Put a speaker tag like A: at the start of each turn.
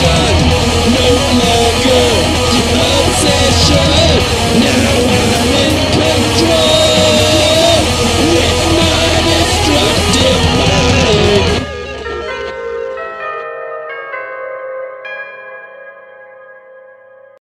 A: Revolution.